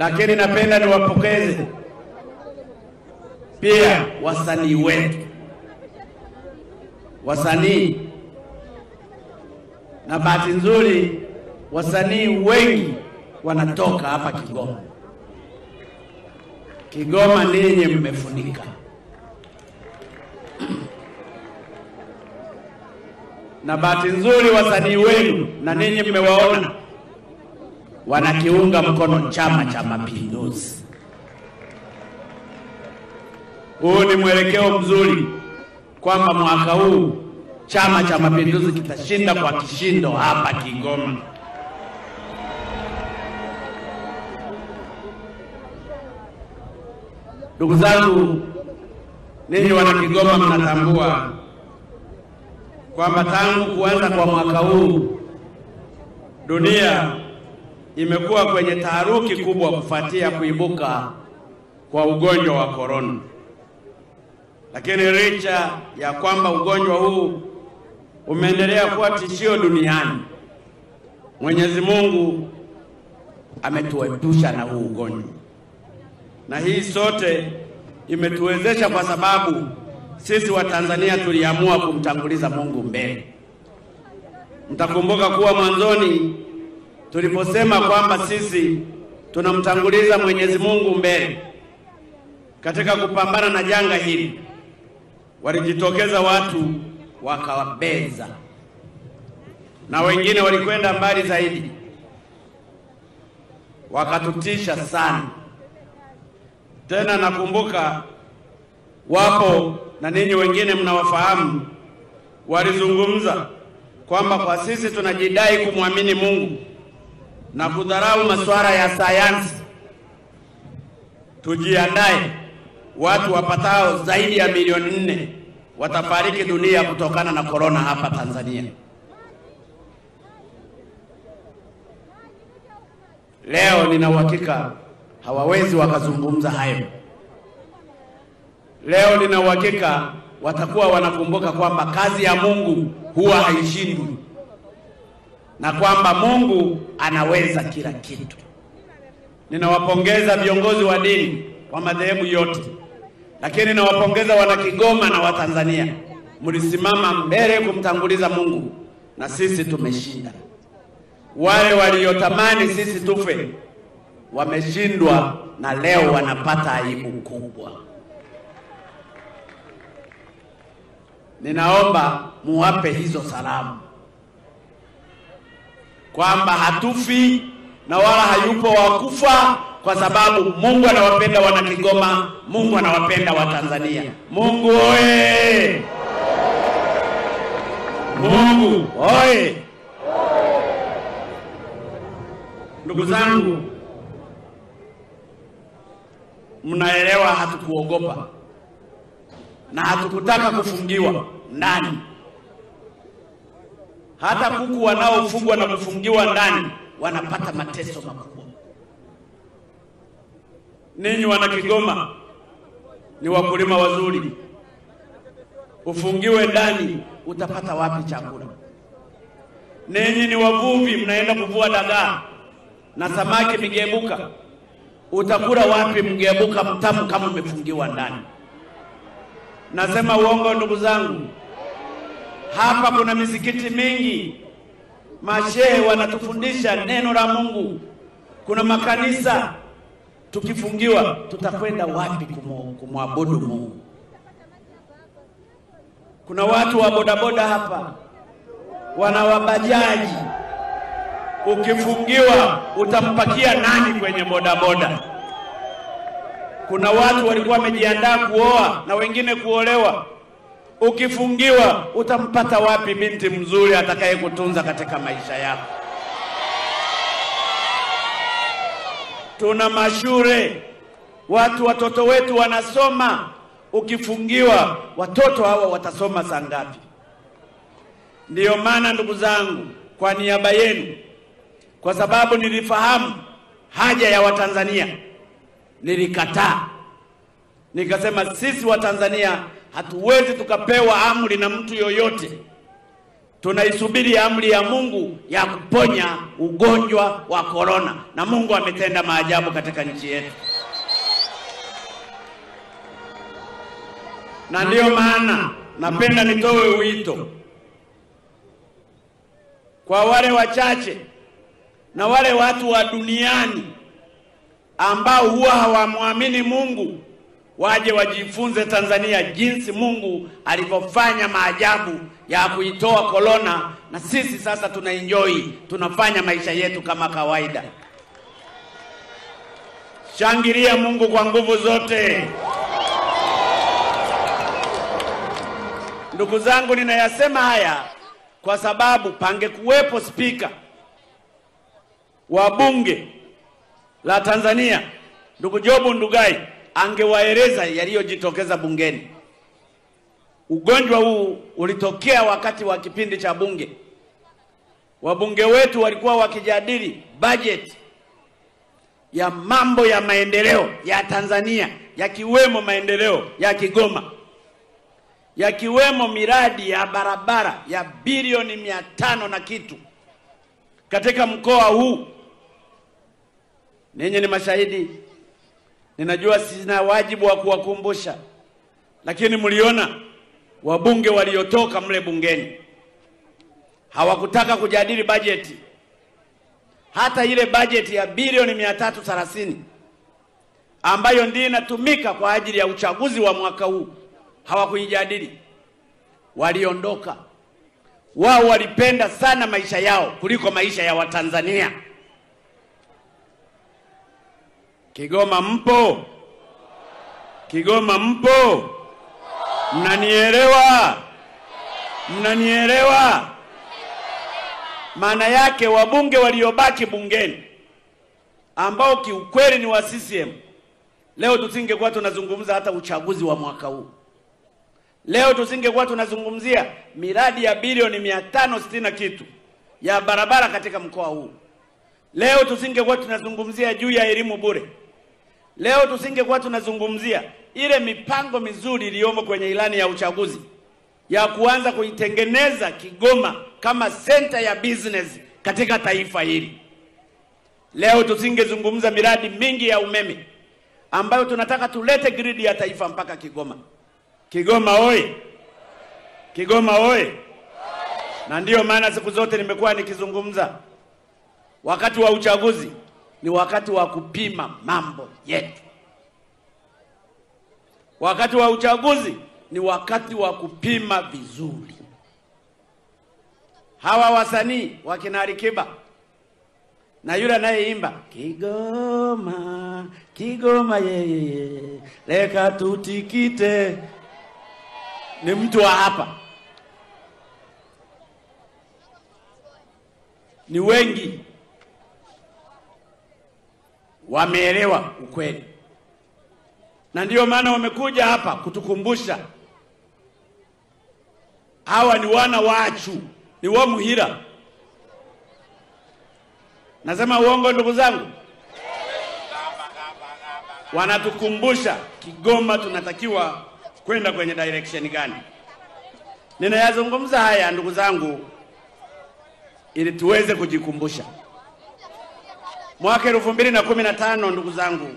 lakini napenda niwapokeze pia wasanii wetu, wasanii. Na bahati nzuri wasanii wengi wanatoka hapa Kigoma. Kigoma ninyi mmefunika, na bahati nzuri wasanii wenu na ninyi mmewaona wanakiunga mkono Chama cha Mapinduzi. Huu ni mwelekeo mzuri kwamba mwaka huu Chama cha Mapinduzi kitashinda kwa kishindo hapa Kigoma. Ndugu zangu, ninyi wana Kigoma, mnatambua kwamba tangu kuanza kwa mwaka huu dunia imekuwa kwenye taharuki kubwa kufuatia kuibuka kwa ugonjwa wa korona. Lakini licha ya kwamba ugonjwa huu umeendelea kuwa tishio duniani, Mwenyezi Mungu ametuepusha na huu ugonjwa, na hii sote imetuwezesha kwa sababu sisi Watanzania tuliamua kumtanguliza Mungu mbele. Mtakumbuka kuwa mwanzoni tuliposema kwamba sisi tunamtanguliza Mwenyezi Mungu mbele katika kupambana na janga hili, walijitokeza watu wakawabeza, na wengine walikwenda mbali zaidi, wakatutisha sana. Tena nakumbuka wapo na ninyi wengine mnawafahamu, walizungumza kwamba kwa sisi tunajidai kumwamini Mungu na kudharau masuala ya sayansi, tujiandae, watu wapatao zaidi ya milioni nne watafariki dunia kutokana na korona hapa Tanzania. Leo nina uhakika hawawezi wakazungumza hayo. Leo nina uhakika watakuwa wanakumbuka kwamba kazi ya Mungu huwa haishindwi na kwamba Mungu anaweza kila kitu. Ninawapongeza viongozi wa dini wa madhehebu yote, lakini nawapongeza wana Kigoma na Watanzania, mlisimama mbele kumtanguliza Mungu na sisi tumeshinda. Wale waliotamani sisi tufe wameshindwa, na leo wanapata aibu kubwa. Ninaomba muwape hizo salamu kwamba hatufi na wala hayupo wakufa, kwa sababu Mungu anawapenda wana Kigoma, Mungu anawapenda Watanzania. Mungu oye! Mungu oye! Ndugu zangu, mnaelewa, hatukuogopa na hatukutaka kufungiwa ndani. Hata kuku wanaofugwa na kufungiwa ndani wanapata mateso makubwa. Ninyi wana Kigoma ni wakulima wazuri, ufungiwe ndani, utapata wapi chakula? Ninyi ni wavuvi, mnaenda kuvua dagaa na samaki migebuka, utakula wapi mgebuka mtamu kama umefungiwa ndani? Nasema uongo ndugu zangu? Hapa kuna misikiti mingi, mashehe wanatufundisha neno la Mungu, kuna makanisa. Tukifungiwa tutakwenda wapi kumwabudu Mungu? Kuna watu wa bodaboda hapa, wanawabajaji. Ukifungiwa utampakia nani kwenye bodaboda? Kuna watu walikuwa wamejiandaa kuoa na wengine kuolewa. Ukifungiwa utampata wapi binti mzuri atakayekutunza katika maisha yako? Tuna mashure, watu watoto wetu wanasoma. Ukifungiwa watoto hawa watasoma saa ngapi? Ndiyo maana ndugu zangu, kwa niaba yenu, kwa sababu nilifahamu haja ya Watanzania, nilikataa nikasema, sisi Watanzania hatuwezi tukapewa amri na mtu yoyote. Tunaisubiri amri ya Mungu ya kuponya ugonjwa wa korona, na Mungu ametenda maajabu katika nchi yetu, na ndiyo maana napenda nitoe wito kwa wale wachache na wale watu wa duniani ambao huwa hawamwamini Mungu waje wajifunze Tanzania jinsi Mungu alivyofanya maajabu ya kuitoa korona, na sisi sasa tuna enjoy, tunafanya maisha yetu kama kawaida. Shangilia Mungu kwa nguvu zote. Ndugu zangu, ninayasema haya kwa sababu pangekuwepo spika wa bunge la Tanzania ndugu Jobu Ndugai angewaeleza yaliyojitokeza bungeni. Ugonjwa huu ulitokea wakati wa kipindi cha bunge. Wabunge wetu walikuwa wakijadili bajeti ya mambo ya maendeleo ya Tanzania, yakiwemo maendeleo ya Kigoma, yakiwemo miradi ya barabara ya bilioni mia tano na kitu katika mkoa huu. Ninyi ni mashahidi, ninajua sina wajibu wa kuwakumbusha, lakini mliona wabunge waliotoka mle bungeni hawakutaka kujadili bajeti, hata ile bajeti ya bilioni mia tatu thelathini ambayo ndiyo inatumika kwa ajili ya uchaguzi wa mwaka huu hawakuijadili, waliondoka. Wao walipenda sana maisha yao kuliko maisha ya Watanzania. Kigoma mpo? Kigoma mpo? Mnanielewa? Mnanielewa? Maana yake wabunge waliobaki bungeni ambao kiukweli ni wa CCM, leo tusingekuwa tunazungumza hata uchaguzi wa mwaka huu. Leo tusingekuwa tunazungumzia miradi ya bilioni mia tano sitini na kitu ya barabara katika mkoa huu. Leo tusingekuwa tunazungumzia juu ya elimu bure. Leo tusingekuwa tunazungumzia ile mipango mizuri iliyomo kwenye ilani ya uchaguzi ya kuanza kuitengeneza Kigoma kama senta ya business katika taifa hili. Leo tusingezungumza miradi mingi ya umeme ambayo tunataka tulete gridi ya taifa mpaka Kigoma. Kigoma oye! Kigoma oye! Na ndiyo maana siku zote nimekuwa nikizungumza, wakati wa uchaguzi ni wakati wa kupima mambo yetu. Wakati wa uchaguzi ni wakati wa kupima vizuri. Hawa wasanii wakina Alikiba na yule anayeimba Kigoma, Kigoma yeye leka tutikite, ni mtu wa hapa. Ni wengi wameelewa ukweli, na ndiyo maana wamekuja hapa kutukumbusha hawa ni wana wachu, ni wa Muhira. Nasema uongo ndugu zangu? Wanatukumbusha Kigoma tunatakiwa kwenda kwenye direction gani. Ninayazungumza haya ndugu zangu, ili tuweze kujikumbusha. Mwaka elfu mbili na kumi na tano ndugu zangu,